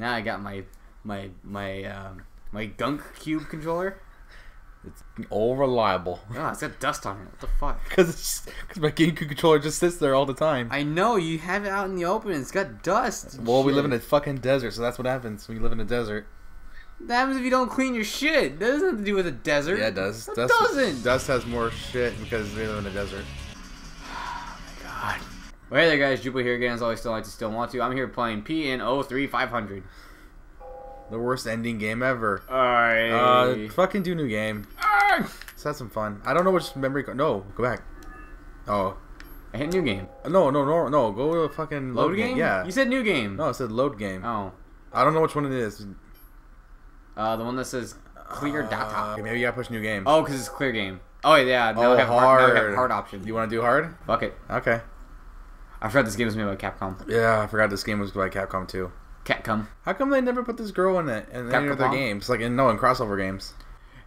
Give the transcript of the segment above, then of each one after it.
Now I got my my my um, my gunk cube controller. It's all reliable. Oh, it's got dust on it. What the fuck? Because my GameCube controller just sits there all the time. I know you have it out in the open. It's got dust. well, we live in a fucking desert, so that's what happens when you live in a desert. That happens if you don't clean your shit. That doesn't have to do with a desert. Yeah, it does. It Dust doesn't. Dust has more shit because we live in a desert. Oh my god. Well, hey there, guys. Jupiter here again. As always, still like to, still want to. I'm here playing PN03500. The worst ending game ever. Alright. Uh, fucking do new game. Let's have some fun. I don't know which memory card. No, go back. Oh, I hit new game. no, no, no, no. Go to fucking Load, game? Yeah. You said new game. No, it said load game. Oh. I don't know which one it is. Uh, the one that says clear Uh, data. okay, maybe you gotta push new game. Oh, because it's clear game. Oh, yeah. Now Oh, I have hard. Now I have hard. hard option. You want to do hard? Fuck it. Okay. I forgot this game was made by Capcom. Yeah, I forgot this game was by Capcom too. Capcom. How come they never put this girl in it in any of their games? Like in no in crossover games.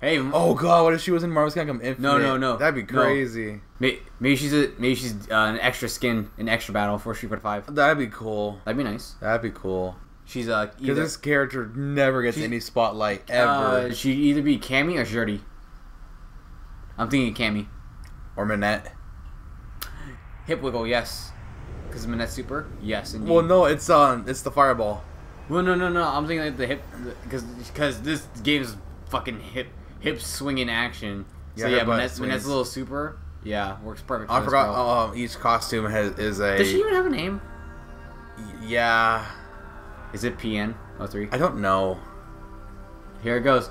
Hey. Oh god, what if she was in Marvel's Capcom Infinite? No, no, no. That'd be crazy. Maybe, maybe she's a maybe she's uh, an extra skin in extra battle for Street Fighter Five. That'd be cool. That'd be nice. That'd be cool. She's uh Because this character never gets any spotlight ever. uh, she'd either be Cammy or Shirty. I'm thinking Cammy. or Menat. Hip wiggle, yes. Because Menat super, yes. Indeed. Well, no, it's on. it's the Fireball. Well, no, no, no. I'm thinking like the hip, because because this game's fucking hip hip swinging action. So Yeah, yeah, Menat's, Menat's swings. little super. Yeah, works perfect. I forgot. girl. Um, each costume has is a. Does she even have a name? yeah, Is it PN 03? I don't know. Here it goes.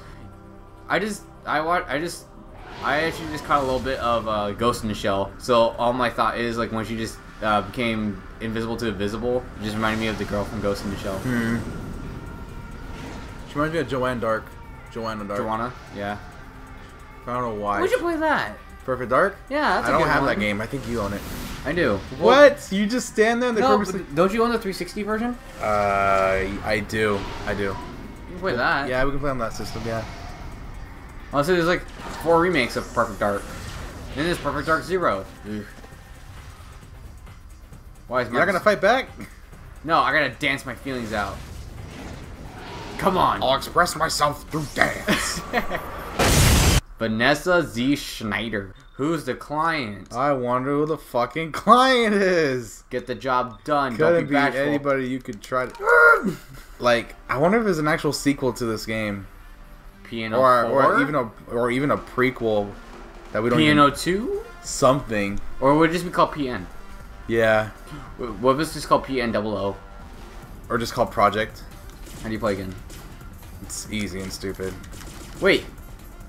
I just I watch I just I actually just caught a little bit of uh, Ghost in the Shell. So all my thought is like when she just uh, became invisible to visible, it just reminded me of the girl from Ghost in the Shell. Hmm. She reminds me of Joanne Dark. Joanna Dark. Joanna, yeah. I don't know why. Would you play that? Perfect Dark? Yeah, that's I a don't good have one. that game. I think you own it. I do. What? You just stand there and they No, purposely. but don't you own the 360 version? Uh, I do. I do. You can play that. Yeah, we can play on that system. Yeah. Honestly, there's like four remakes of Perfect Dark. And Then there's Perfect Dark Zero. Ugh. Why is You're not gonna fight back? No, I gotta dance my feelings out. Come on. I'll express myself through dance. Vanessa Z. Schneider. Who's the client? I wonder who the fucking client is. Get the job done. Don't Couldn't be be anybody you could try to. like, I wonder if there's an actual sequel to this game, Piano or 4? or even a or even a prequel that we don't. Piano Even, 2? something. Or would it just be called PN? Yeah, What was it's just called PN double O? or just called Project. How do you play again? It's easy and stupid. Wait.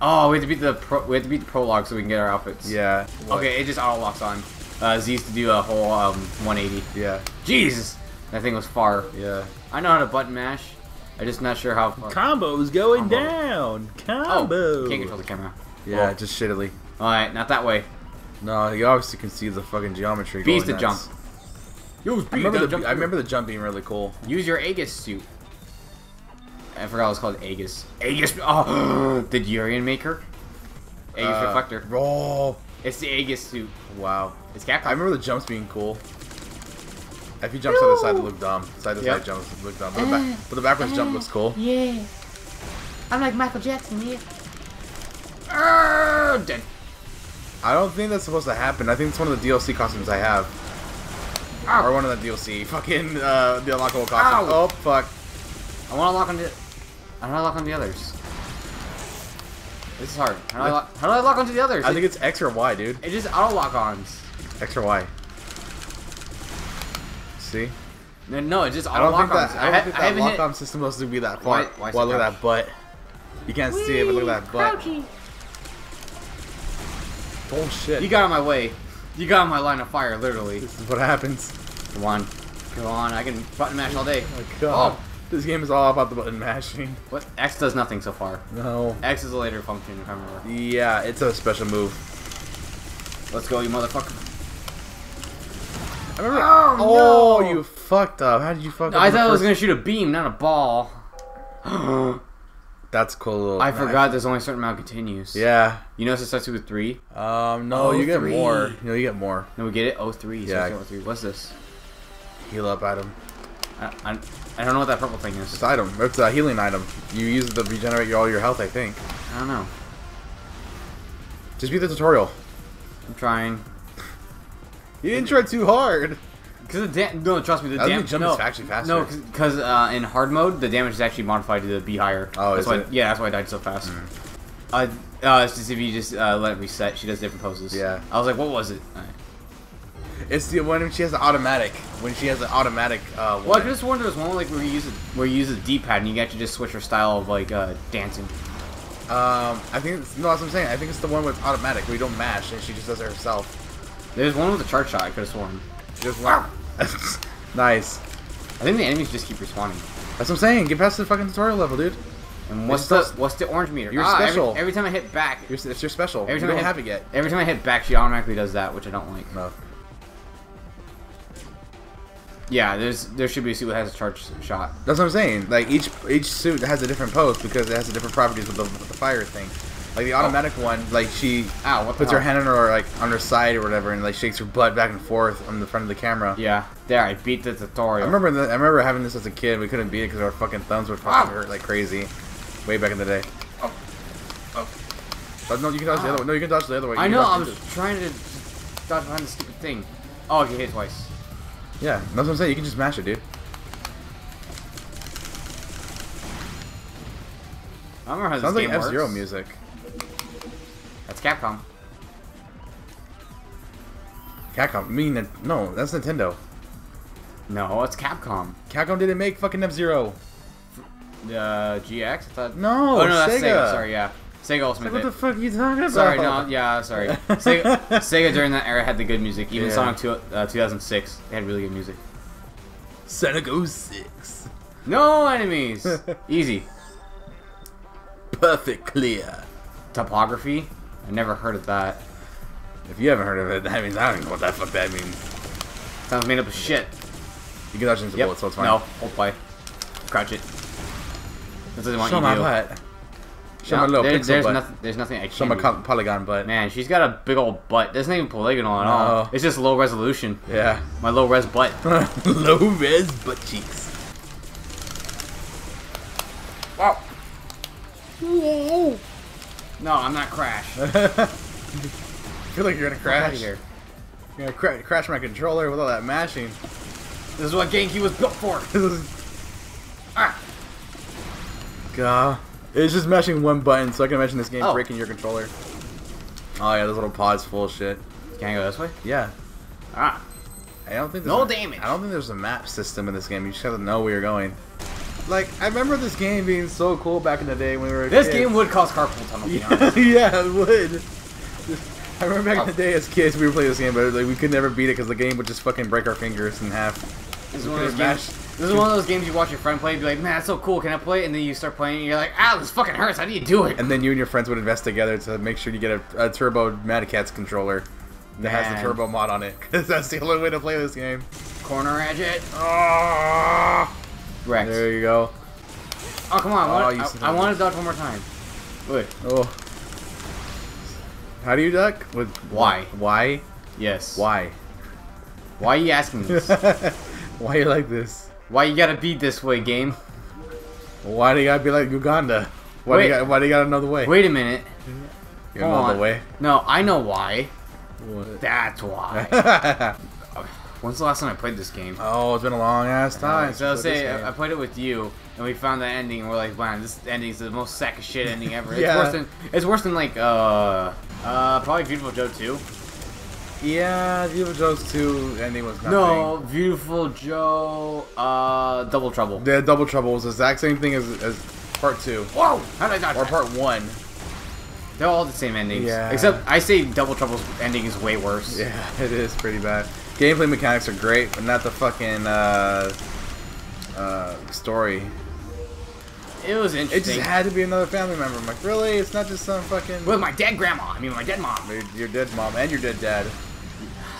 Oh, we have to beat the pro- we have to beat the prologue so we can get our outfits. Yeah. Okay, it just auto locks on. Uh, Z used to do a whole um, 180. Yeah. Jesus, that thing was far. Yeah. I know how to button mash. I'm just not sure how far. Combo's going Combo. down. oh, Combo. can't control the camera. Yeah, Oh. just shittily. All right, not that way. No, you obviously can see the fucking geometry. B's going to jump. nuts. Use I remember the I remember the jump being really cool. Use your Aegis suit. I forgot it was called Aegis. Aegis. Oh, did Urian maker. Aegis Uh, reflector. Roll. It's the Aegis suit. Wow. It's Capcom. I remember the jumps being cool. If you jump side to side, it look dumb. Side to Yep. side jumps look dumb. But the, back, but the backwards jump looks cool. Yeah. I'm like Michael Jackson, yeah. Arrgh, dead. I don't think that's supposed to happen. I think it's one of the DLC costumes I have. Ow. Or one of the DLC. Fucking uh, the unlockable costume. Ow. Oh, fuck. I want to lock on the. I want to lock on the others. This is hard. How do I lock, how do I lock onto the others? I think it's X or Y, dude. it just auto lock ons. X or Y. See? No, no, it just I auto don't think lock ons. that, I don't think that haven't lock-on system supposed to be that far. Why- why is wow, look at that butt. You can't see it, but look at that butt. Bullshit. You got on my way. You got on my line of fire, literally. This is what happens. Come on. Come on, I can button mash all day. Oh my god. Oh. This game is all about the button mashing. What? X does nothing so far. No. X is a later function, if I remember. Yeah, it's a special move. Let's go, you motherfucker. I remember. Oh, Oh, no. you fucked up. How did you fuck up? I thought I was gonna shoot a beam, not a ball. That's cool. Little I forgot there's only a certain amount continues. Yeah. You know, it starts with three. Um. No, Oh, you get three. more. No, you get more. No, we get it. Oh, three. So Yeah. it's three. What's this? Heal up, Adam. I, I, I don't know what that purple thing is. This item. It's a healing item. You use it to regenerate your, all your health, I think. I don't know. Just beat the tutorial. I'm trying. You didn't try too hard. Cause the no, trust me, the damage. jump no, is actually faster. No, because uh, in hard mode, the damage is actually modified to be higher. Oh, that's is why, it? Yeah, that's why I died so fast. Uh, uh, it's just if you just uh, let it reset, she does different poses. Yeah. I was like, what was it? Alright. It's the one when she has the automatic. When she has the automatic. Uh, Well, I just could have sworn there was one like where you use it, where you use the D-pad and you can to just switch your style of like uh, dancing. Um, I think it's, no, that's what I'm saying. I think it's the one with automatic where you don't mash and she just does it herself. There's one with a charge shot. I could have sworn. Just wow. nice. I think the enemies just keep respawning. That's what I'm saying. Get past the fucking tutorial level, dude. And what's the what's the orange meter? You're Ah, special. Every, time I hit back, You're, it's your special. every you time don't I hit, have it yet. Every time I hit back, she automatically does that, which I don't like. No. Yeah, there's there should be a suit that has a charge shot. That's what I'm saying. Like each each suit has a different pose because it has a different properties with the, with the fire thing. Like the automatic oh. one, like she Ow, puts her hand on her like on her side or whatever, and like shakes her butt back and forth on the front of the camera. Yeah, there I beat the tutorial. I remember the, I remember having this as a kid. We couldn't beat it because our fucking thumbs would fucking hurt like crazy, way back in the day. Oh. Oh. But no, you can dodge the other way. No, you can dodge the other way. I know. I was it. trying to dodge behind the stupid thing. Oh, I get hit twice. Yeah, that's what I'm saying. You can just mash it, dude. I remember how Sounds this like game F Zero works. music. That's Capcom. Capcom. I mean, that, no, that's Nintendo. No, it's Capcom. Capcom didn't make fucking F Zero. Uh, GX. I thought. No, Oh no, that's Sega. Sega. Sorry, yeah. Sega Ultimate. Like, what the fuck are you talking about? Sorry, no, yeah, sorry. Sega, Sega during that era had the good music. Even Yeah. Sonic two, uh, 2006, they had really good music. Sonic 06. No enemies. Easy. Perfect clear. Topography. I never heard of that. If you haven't heard of it, that means I don't even know what that fuck that means. Sounds made up of shit. You can dodge into Yep. bullets, so it's fine. No, hold play. Crouch it. That's what they want Show you my do. butt. Show No, my little there- pixel there's butt. nothing. There's nothing I Show my do. polygon butt. Man, she's got a big old butt. That's not even polygonal at all. It's just low resolution. Yeah. My low res butt. Low res butt cheeks. Wow. No, I'm not Crash. I feel like you're gonna crash. here. You're gonna cra- crash my controller with all that mashing. This is what GameCube was built for. Ah. God. It's just mashing one button, so I can imagine this game Oh. breaking your controller. Oh yeah, this little pod's full of shit. Can I go this way? Yeah. Ah. I don't think No a- damage. I don't think there's a map system in this game. You just have to know where you're going. Like I remember this game being so cool back in the day when we were. This kids. game would cause carpal tunnel. Yeah, yeah, it would. I remember back in Oh. the day as kids we would play this game, but like we could never beat it because the game would just fucking break our fingers in half. This is one of those games. This is one of those games you watch your friend play and be like, man, that's so cool. Can I play? it?" And then you start playing and you're like, ow, this fucking hurts. How do you do it? And then you and your friends would invest together to make sure you get a, a Turbo Mad Catz controller that has the Turbo mod on it. Because that's the only way to play this game. Corner edge it. Oh, Rex. there you go. Oh, come on. I, Oh, want, you I, I want to dodge one more time. Wait. Oh. How do you duck? With Why? Why? Yes. Why? Why are you asking me this? Why you like this? Why you gotta be this way, game? Why do you gotta be like Uganda? Why do Wait. you gotta, why do you gotta know the way? Wait a minute. you hold know on. the way. No, I know why. What? That's why. When's the last time I played this game? oh, it's been a long ass time. Uh, so I'll played say I. I played it with you, and we found that ending, and we're like, man, this ending is the most sack of shit ending ever. yeah. It's worse than it's worse than like uh uh probably Viewtiful Joe 2. Yeah, Evil Joe's 2 ending was nothing. No, Viewtiful Joe uh Double Trouble. The Double Trouble was the exact same thing as, as part 2. Whoa! How did I dodge Or part 1. They're all the same endings. Yeah. Except I say Double Trouble's ending is way worse. Yeah, it is pretty bad. Gameplay mechanics are great, but not the fucking uh, uh, story. It was interesting. It just had to be another family member. I'm like, really? It's not just some fucking. with my dead grandma. I mean, my dead mom. Your, your dead mom and your dead dad.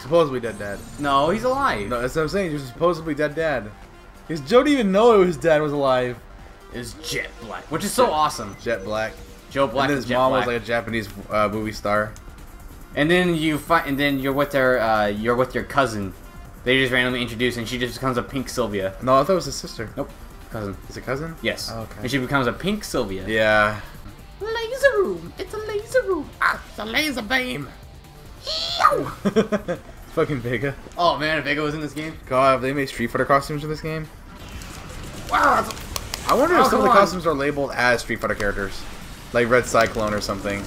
Supposedly dead dad. No, he's alive. No, that's what I'm saying. You're supposedly dead dad. Because Joe didn't even know his dad was alive. Is Jet Black, which is so awesome. Jet Black. Joe Black and his mom Black. was like a Japanese uh, movie star. And then you find, and then you're with their, uh, you're with your cousin, They just randomly introduce, and she just becomes a pink Silvia. No, I thought it was a sister. Nope, cousin. Is it cousin? Yes. Oh, okay. And she becomes a pink Silvia. Yeah. Laser room. It's a laser room. Ah, it's a laser beam. Fucking Vega. Oh man, if Vega was in this game. God, have they made Street Fighter costumes for this game? Wow. I wonder Oh, if some of the on. costumes are labeled as Street Fighter characters. Like Red Cyclone or something.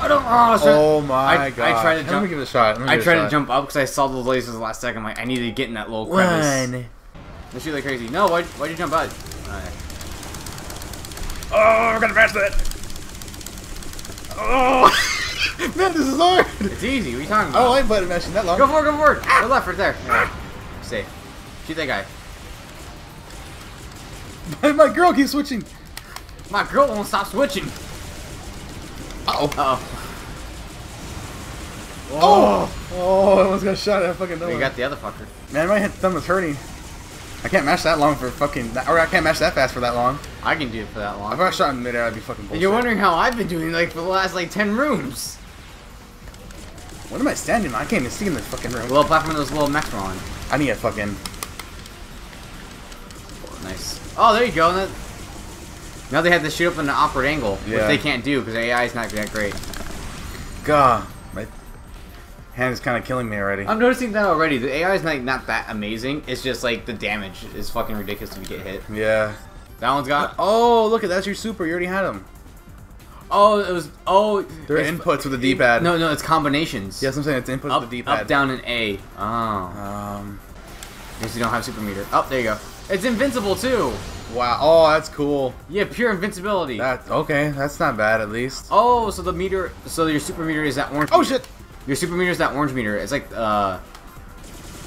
I don't. Oh, I Oh my I- god. I tried to Let me give it a shot. I give it tried to jump up because I saw those lasers the last second. I'm like, I need to get in that little crevice. One. They shoot like crazy. No, why? Why'd you jump out? Alright. Oh, I'm gonna mash that. Oh, man, this is hard. It's easy. What are you talking oh, about? Oh, I don't about? like button mashing that long. Go forward, go for forward. Ah. Go left, right there. Alright. Safe. Shoot that guy. My girl keeps switching. My girl won't stop switching. Uh oh. Oh. Oh. Oh, I almost got shot at fucking You got the other fucker. Man, my head thumb is hurting. I can't mash that long for fucking, or I can't mash that fast for that long. I can do it for that long. If I shot in midair, I'd be fucking bullshit. And you're wondering how I've been doing like for the last like 10 rooms. What am I standing on? I can't even see in this fucking room. Little platform those little mechs on. I need a fucking. Nice. Oh, there you go. That- Now they have to shoot up in an awkward angle, which they can't do because AI is not that great. God, my hand is kind of killing me already. I'm noticing that already. The AI is not, not that amazing. It's just like the damage is fucking ridiculous if you get hit. yeah. That one's got. Oh, look at that's your super. You already had them. Oh, it was. Oh, They're inputs with the D-pad. No, no, it's combinations. Yes, I'm saying it's inputs Up, with the D-pad. up, down, and A. Oh. Um. Guess you don't have super meter. Oh, there you go. It's invincible too. Wow. Oh, that's cool. Yeah, pure invincibility. That okay. That's not bad at least. Oh, so the meter, so your super meter is that orange. Oh meter. shit. Your super meter is that orange meter. It's like uh,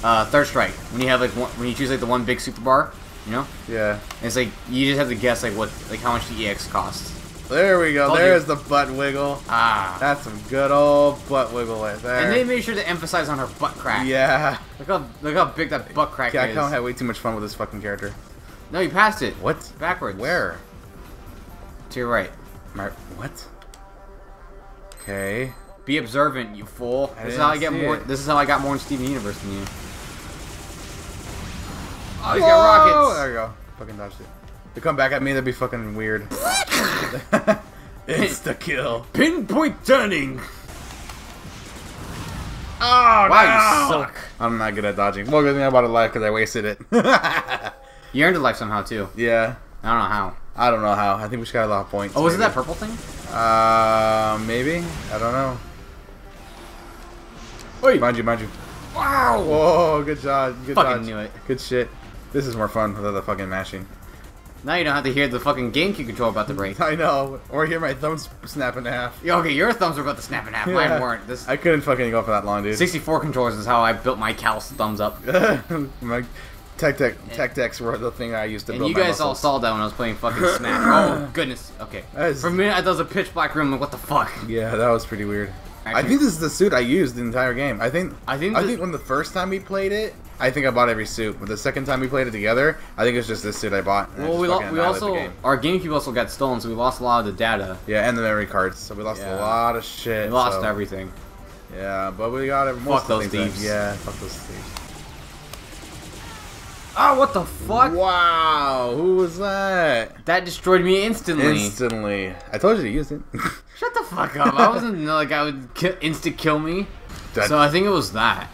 uh, third strike. When you have like one, when you choose like the one big super bar, you know, Yeah. And it's like you just have to guess like what, like how much the EX costs. There we go. There's the butt wiggle. Ah. That's some good old butt wiggle right there. and they made sure to emphasize on her butt crack. Yeah. Look how look how big that butt crack I is. can't have way too much fun with this fucking character. No, you passed it. What? Backwards. Where? To your right. My, what? Okay. Be observant, you fool. I This is how I get more. it. This is how I got more in Steven Universe than you. Oh, he's Whoa! got rockets. There you go. Fucking dodged it. They come back at me, that'd be fucking weird. it's the kill. Pinpoint turning. Oh, Wow, you suck. I'm not good at dodging. Well, good thing about a life because I wasted it. You earned a life somehow too. yeah. I don't know how. I don't know how. I think we just got a lot of points. Oh, was it that purple thing? Uh, maybe. I don't know. Wait. Mind you, mind you. Wow. Whoa, good job. Good Fucking dodge. knew it. Good shit. This is more fun without the fucking mashing. Now you don't have to hear the fucking GameCube control about to break. I know. Or hear my thumbs snap in half. Yeah, okay, your thumbs were about to snap in half. Yeah. Mine weren't. This I couldn't fucking go for that long, dude. 64 controllers is how I built my Cal's thumbs up. my tech tech tech decks were the thing I used to And build you guys all saw that when I was playing fucking Smash. oh goodness. Okay. Is- For a minute, I thought it was a pitch black room. Like, what the fuck? Yeah, that was pretty weird. I think this is the suit I used the entire game. I think I think I the- think when the first time we played it, I think I bought every suit. But the second time we played it together, I think it's just this suit I bought. and I Well, we, lo- we also game. our GameCube also got stolen, so we lost a lot of the data. yeah, and the memory cards, so we lost Yeah. a lot of shit. We lost so- everything. Yeah, but we got it. Most Fuck those thieves. that- Yeah, fuck those thieves. Oh, what the fuck? Wow, who was that? That destroyed me instantly. Instantly. I told you to use it. Shut the fuck up. I wasn't like I would ki- insta kill me. That- So I think it was that.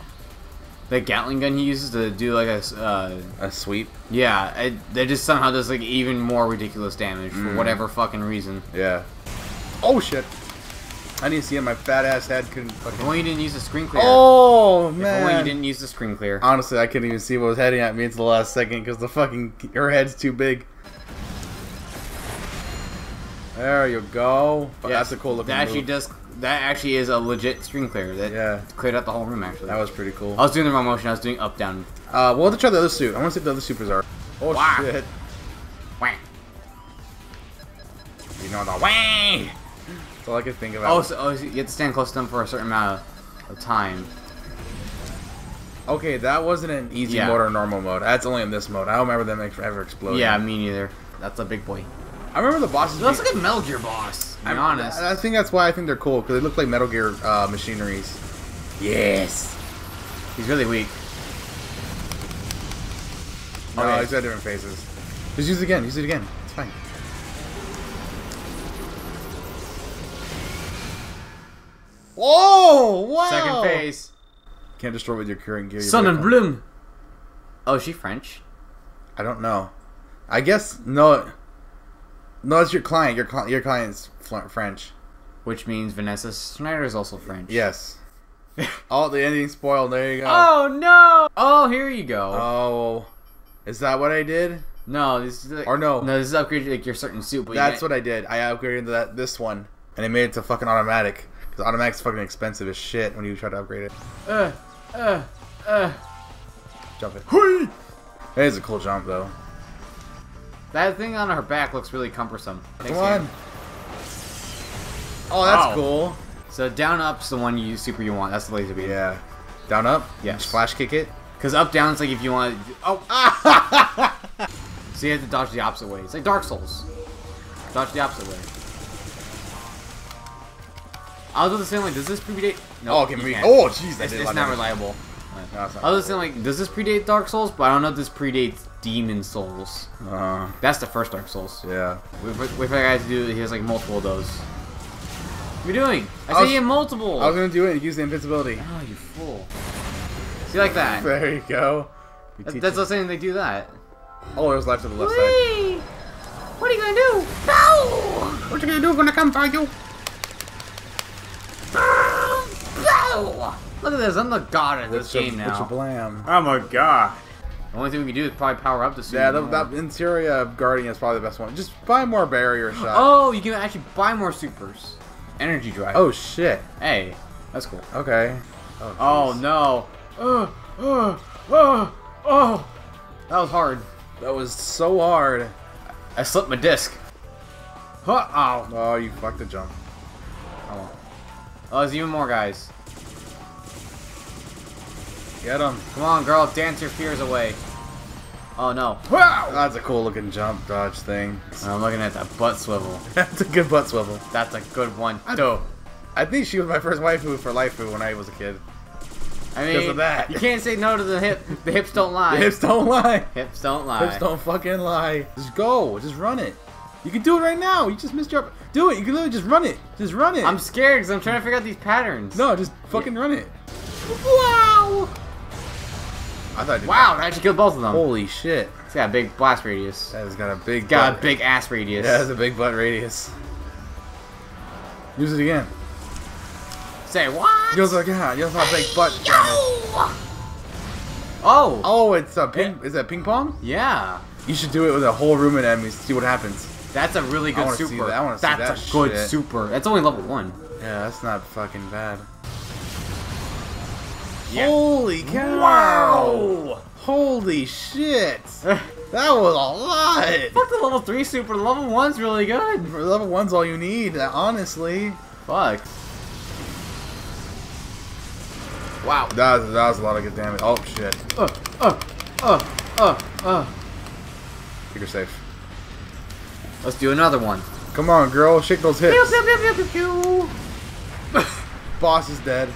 The Gatling gun he uses to do like a uh, a sweep. yeah, it, that just somehow does like even more ridiculous damage Mm. for whatever fucking reason. Yeah. Oh shit. I didn't see it. My fat ass head couldn't If fucking. only you didn't use the screen clear. Oh if only you didn't use the screen clear. Honestly, I couldn't even see what was heading at me until the last second because the fucking her head's too big. There you go. Yes, That's a cool looking That actually move. does. That actually is a legit screen clear. That Yeah. cleared out the whole room. Actually, That was pretty cool. I was doing the wrong motion. I was doing up down. Uh, we'll have to try the other suit. I want to see what the other supers are. Oh Wow. shit. Wah. You know the way. That's all I could think about. Oh, so, oh, you have to stand close to them for a certain amount of, of time. Okay, that wasn't an easy Yeah. mode or normal mode. That's only in this mode. I don't remember them ever exploding. Yeah, me neither. That's a big boy. I remember the bosses. It looks like a Metal Gear boss. To be I'm- honest. I think that's why I think they're cool because they look like Metal Gear uh, machineries. Yes. He's really weak. No, Okay. he's got different faces. Just use it again. Use it again. It's fine. Whoa! Wow! Second phase. Can't destroy with your curing gear. you Sun and. Bloom. Oh, is she French? I don't know. I guess no. No, it's your client. Your cli- your client's fl- French. Which means Vanessa Schneider is also French. Yes. oh, the ending spoiled. There you go. Oh no! Oh, here you go. Oh, is that what I did? no, this is like, Or no. No, this is upgrade like your certain suit. But That's what I did. I upgraded that this one, and it made it to fucking automatic. Because automatic's fucking expensive as shit when you try to upgrade it. Uh, uh, uh. Jump it. Hui! It is a cool jump though. That thing on her back looks really cumbersome. Come on. Oh, that's Wow. cool. So down up's the one you super you want. That's the laser beam. Yeah. Down up. Yeah. Just flash kick it. Cause up down is like if you want. Oh. so you have to dodge the opposite way. It's like Dark Souls. Dodge the opposite way. I'll do the same way. Does this predate? No. Oh, me. can't. Oh, jeez, that It's, it's not reliable. No, it's not. I was just saying like, does this predate Dark Souls? But I don't know if this predates Demon's Souls. Uh, That's the first Dark Souls. yeah. Wait for, wait for that guy to do. He has like multiple of those. What are you doing? I, I said was- he had multiple. I was gonna do it and use the invincibility. Oh, you fool. See like that. There you go. That's it. what I'm saying. They do that. Oh, there's life to the left side. Whee! What are you gonna do? No! What are you gonna do? I'm Gonna come for you? No! Look at this. I'm the god of this game What's your now. blam? Oh I'm a god. The only thing we can do is probably power up the suit. Yeah, more. that, that interior guardian is probably the best one. Just buy more barrier shots. Oh, you can actually buy more supers. Energy drive. Oh shit. Hey, that's cool. Okay. Oh jeez. Oh, no. Oh, oh, oh, oh. That was hard. That was so hard. I slipped my disc. Huh, ow. Oh, you fucked the jump. Oh. oh, there's even more guys. Get him. Come on, girl, dance your fears away. Oh no. Wow! That's a cool looking jump dodge thing. I'm looking at that butt swivel. That's a good butt swivel. That's a good one, too. I think she was my first waifu for Lifeu when I was a kid. I Because mean, of that. you can't say no to the hip. The hips don't lie. the Hips don't lie. Hips don't lie. Hips don't fucking lie. Just go. Just run it. You can do it right now. You just missed your. Do it. You can literally just run it. Just run it. I'm scared because I'm trying to figure out these patterns. No, just fucking run it. Wow. I thought. Wow, that actually killed both of them. Holy shit. It's got a big blast radius. That has got a big. Got a big ass radius. Yeah, that's a big butt radius. Use it again. Say what? He goes like, yeah, you have a big butt. damn it. Oh. Oh, it's a ping. Is that ping pong? Yeah. You should do it with a whole room of enemies. See what happens. That's a really good wanna see super. that- I wanna see That's that a good shit. super. That's only level one. Yeah, that's not fucking bad. Yeah. Holy cow! Wow. Holy shit! That was a lot. Fuck the level three super. The level one's really good. For level one's all you need, honestly. Fuck. Wow. That was, that was a lot of good damage. Oh shit! Uh, uh, uh, uh, uh. You're safe. Let's do another one. Come on, girl, shake those hips. Pew, pew, pew. Boss is dead.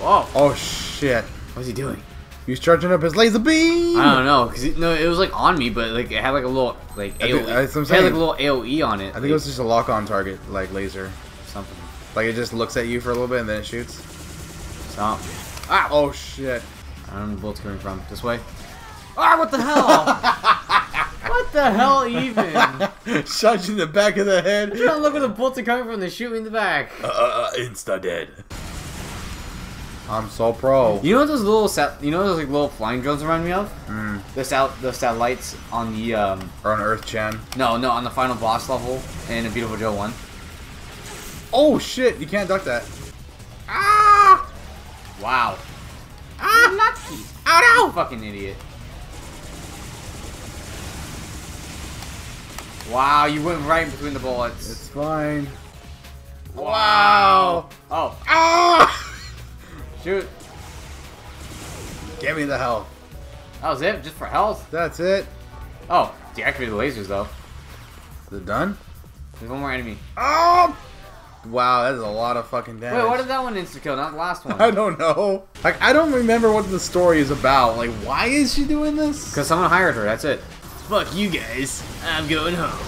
Whoa. Oh shit! What's he doing? He's charging up his laser beam. I don't know, cause it, no, it was like on me, but like it had like a little like I think- AOE. I'm it had like a little AOE on it. I think it was just a lock-on target, like laser. something. Like it just looks at you for a little bit and then it shoots. Stop. Ah! Oh shit! I don't know where the bullets coming from. This way. Ah! What the hell? what the hell even? Shot you in the back of the head. I'm trying to look where the bullets are coming from. They shoot me in the back. Uh, uh, insta dead. I'm so pro. You know what those little sat? You know those like little flying drones remind me of? Mm. The sat the satellites on the um Or on Earth Chan. no no on the final boss level in a Viewtiful Joe one. Oh shit! You can't duck that. Ah! Wow. Ah! Lucky. Ow! Fucking idiot. Wow, you went right between the bullets. It's fine. wow. Oh, Ah! Shoot. Give me the health. That was it, just for health. That's it. Oh, deactivate the lasers though. Is it done? There's one more enemy. Oh! Wow, that is a lot of fucking damage. Wait, what did that one insta kill? Not the last one. I don't know. Like, I don't remember what the story is about. Like, why is she doing this? Because someone hired her. That's it. Fuck you guys. I'm going home.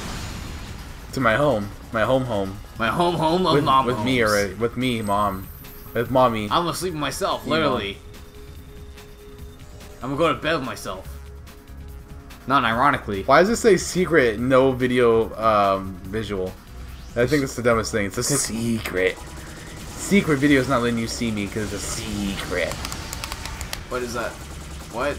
To my home, my home, home My home, home of with, mom. with me homes. already, with me, mom, with mommy. I'm gonna sleep with myself, literally. I'm gonna go to bed with myself. Not ironically. Why does it say secret, no video, um, visual? I think that's the dumbest thing. It's a secret. Secret video is not letting you see me because it's a secret. What is that? What?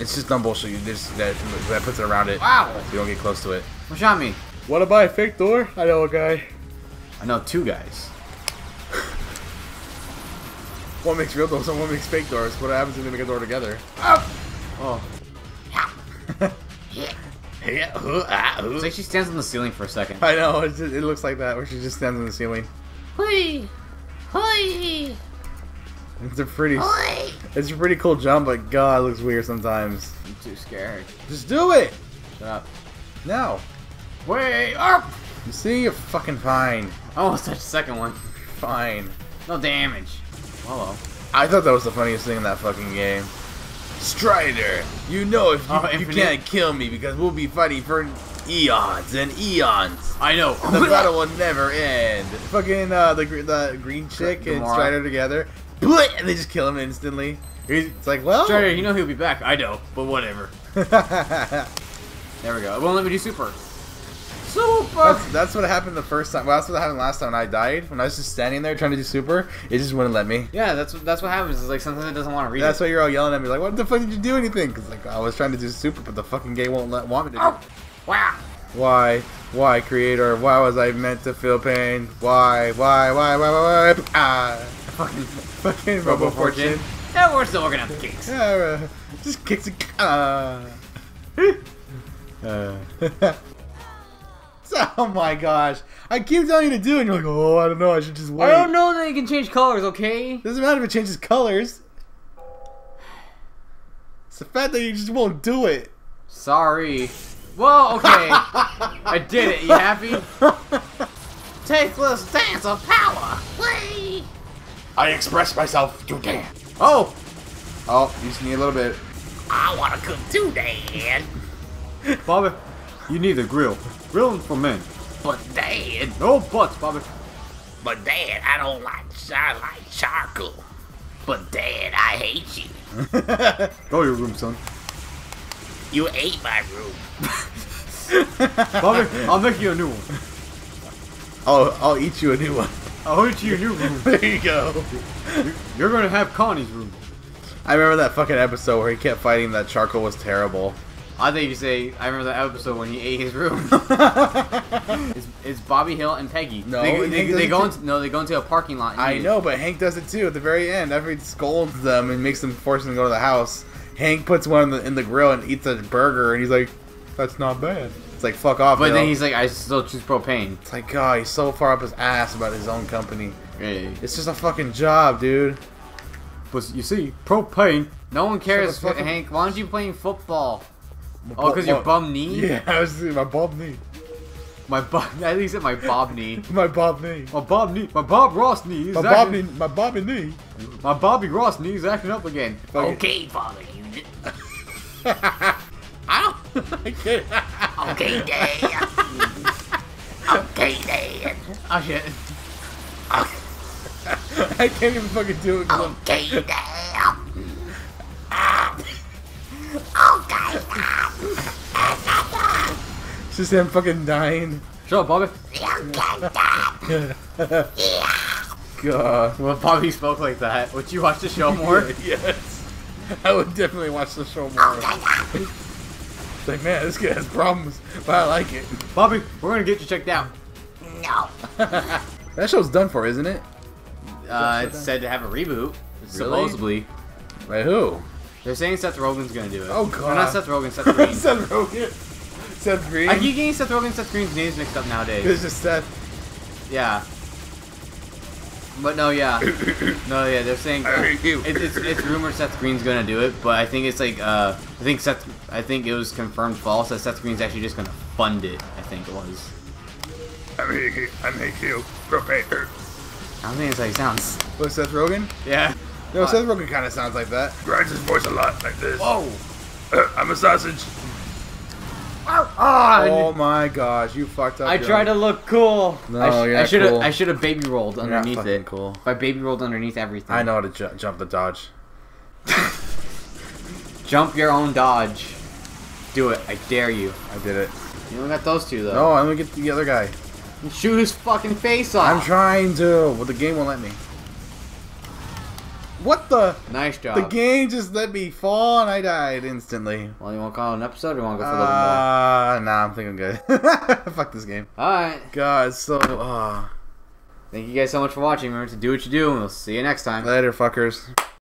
It's just dumb bullshit. You just that, that puts it around it. Wow! So you don't get close to it. What shot me? Wanna buy a fake door? I know a guy. I know two guys. One makes real doors and one makes fake doors. What happens when they make a door together? Ah! Oh. It's like she stands on the ceiling for a second. I know. It's just, it looks like that, where she just stands on the ceiling. Hui! Hui! It's a pretty, Hui! it's a pretty cool jump, but God, it looks weird sometimes. I'm too scared. Just do it Shut up. now. Way up! You see, you're fucking fine. I almost touched the second one. Fine. No damage. Hello. I thought that was the funniest thing in that fucking game. Strider, you know if you, Oh, you can't kill me because we'll be fighting for eons and eons. I know. The battle will never end. Fucking uh, the the green chick and Strider together, and they just kill him instantly. It's like, well, Strider, you know he'll be back. I know, but whatever. There we go. It won't let me do super. Super! that's what happened the first time. Well, that's what happened last time when I died. When I was just standing there trying to do super, it just wouldn't let me. Yeah, that's that's what happens. Is like sometimes it doesn't want to read That's it. why you're all yelling at me like, "What the fuck did you do anything?" Because like I was trying to do super, but the fucking game won't let want me to. Do. Oh! Wow! Why? Why, creator? Why was I meant to feel pain? Why? Why? Why? Why? Why? why? Ah! Fucking Fucking Robo Fortune. Yeah, we're still working out the kinks. Yeah, uh, just kicks. Ah. Uh. oh my gosh! I keep telling you to do, it, and you're like, "Oh, I don't know. I should just wait." I don't know that you can change colors, okay? Doesn't matter if it changes colors. It's the fact that you just won't do it. Sorry. Well, okay. I did it. You happy? Take this dance of power! Hui! I express myself to dance. Oh! Oh, you just need a little bit. I wanna cook too, Dad! Bobby, you need a grill. Grilling for men. But Dad, No buts, Bobby. but Dad, I don't like, I like charcoal. But Dad, I hate you. Go to your room, son. You ate my room. Bobby, I'll make you a new one. I'll, I'll eat you a new one. I'll eat you a new room. there you go. You're gonna have Connie's room. I remember that fucking episode where he kept fighting that charcoal was terrible. I think you say, I remember that episode when he ate his room. it's, it's Bobby Hill and Peggy. No, they, they, they go into no, they go into a parking lot. I it. know, but Hank does it too at the very end. After he scolds them and makes them force them to go to the house, Hank puts one in the, in the grill and eats a burger, and he's like, "That's not bad." It's like, "Fuck off." But Hill. then he's like, I still choose propane. It's like, God, he's so far up his ass about his own company. Hey. It's just a fucking job, dude. But you see, propane. No one cares, Shut the fuck up. Hank. Why aren't you playing football? Oh, because your oh. bum knee. Yeah, I was my bob knee. My bob. At least at my bob knee. My bob knee. My bob knee. My Bob Ross knee. Is My bob knee. My bobby knee. My Bobby Ross knee is acting up again. Fuck it. Okay, Father Unit. I don't. I can't. Okay, Dad. okay, Dad. Oh uh. shit. I can't even fucking do it. I'm- Okay, Dad. Okay, It's just him fucking dying. Shut up, Bobby. okay, Dad. God. Well, Bobby spoke like that. Would you watch the show more? yes. I would definitely watch the show more. Like, man, this kid has problems, but I like it. Bobby, we're gonna get you checked out. No. That show's done for, isn't it? Uh, it's said to have a reboot. Really? Supposedly. By who? They're saying Seth Rogen's gonna do it. Oh, Or God. not Seth Rogen, Seth Green. Seth Rogen. Seth Green. I keep getting Seth Rogen and Seth Green's names mixed up nowadays. It's just Seth. Yeah. But no, yeah. No, yeah, they're saying I hate you. It, it's, it's rumored Seth Green's gonna do it, but I think it's like uh, I think Seth, I think it was confirmed false that Seth Green's actually just gonna fund it. I think it was. I make you, I make you prepare. I don't think that's how he sounds. What, Seth Rogen? Yeah. No, Seth Rogen kind of sounds like that. Grinds his voice a lot like this. Whoa. I'm a sausage. Ah, Oh my gosh, you fucked up. I Joe. tried to look cool. No, I, you're I should have. cool. I should have baby rolled You're not underneath fucking it. cool. If I baby rolled underneath everything. I know how to ju- jump the dodge. Jump your own dodge. Do it. I dare you. I did it. You only got those two though. No, I'm gonna get the other guy. Shoot his fucking face off. I'm trying to. but the game won't let me. What the? Nice job. The game just let me fall and I died instantly. Well, you want to call it an episode or you want to go for a little more? Uh, nah, I'm thinking good. Fuck this game. Alright. God, so, uh, Thank you guys so much for watching. Remember to do what you do, and we'll see you next time. later, fuckers.